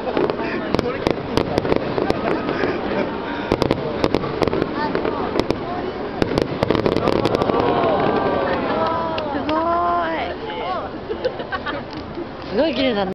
すごい。綺麗だね。